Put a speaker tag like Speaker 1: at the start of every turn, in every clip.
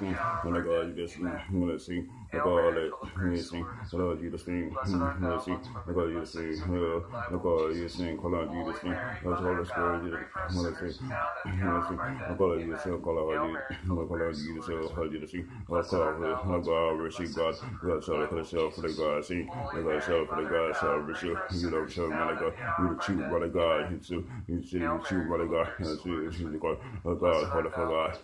Speaker 1: sing. Holy God, you just sing. Holy sing. Look all that. Holy sing. Lord, you just sing. Holy sing. Look all you just sing. Look all you sing. Call on you just sing. Lord, Holy Spirit, you just Holy sing. Holy sing. Look all you just sing. Call on you. Look all you just sing. Holy you just sing. Call on you. Lord, God, receive God. God, shout for the self for the God. Sing. Lord, God, shout for the God. Shout receive. You know, show man, God. You the true brother God. You too. You see the true brother God. You see the God. God, for the God.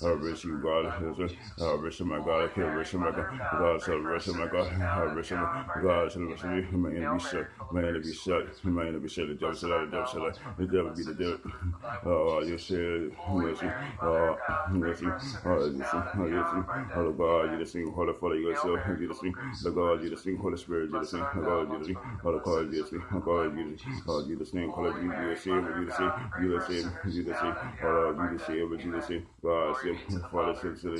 Speaker 1: Lord, receive God. Lord, receive my God. I can't receive my God. God, so receive my God. Lord, receive my God. So receive me. Man, to be shut. To be shut. To be shut. The devil said, the devil said, the devil be the devil. Oh, you said, mercy. Oh, mercy. Oh, you see. Oh, you see. Oh, God, you the sing. Holy Father, you yourself. You the sing. The God, you the sing. Holy Spirit, you the sing. The God, you the sing. Oh, the God, you the sing. Oh, God, you the sing. Oh, you the sing. Holy, you the sing. You the sing. You the sing. You the sing. Oh, you the sing. You the sing. God, sing. Father, sing.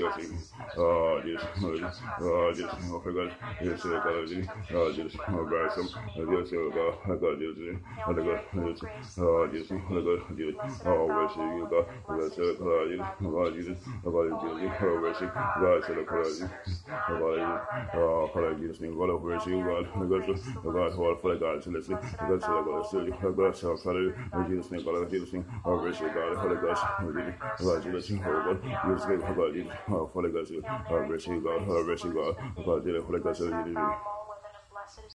Speaker 1: God, sing. God, sing. No fight. I mean, can I can can it come? I can it come? God, sing. Over that's our words. You sing. Oh, you sing. Oh, you sing. Horrible. Oh, you sing. Oh, you sing. Oh, you sing. Oh, God. You. God, you. Oh, you sing. Oh, God, some. You sing. God, God, you sing. Oh, God, you sing. Oh, you sing. Oh, God, you sing. Oh, worship you, God. God, say, God, you sing. God, you sing. Oh, God, you sing. Oh, worship. God, say, God, you sing. Oh, God, you Oh, God, you sing. God, worship you, God. God, oh, God, hold for the God, to listen. God, say, God, say, God, God, say, Father, God, you sing. God, you sing. Oh, worship God. Holy Ghost. God, you sing. Oh, God, you sing. Oh, God, you Oh, Holy Ghost. Oh, worship God. Oh, worship God. Oh, God, you Holy Ghost.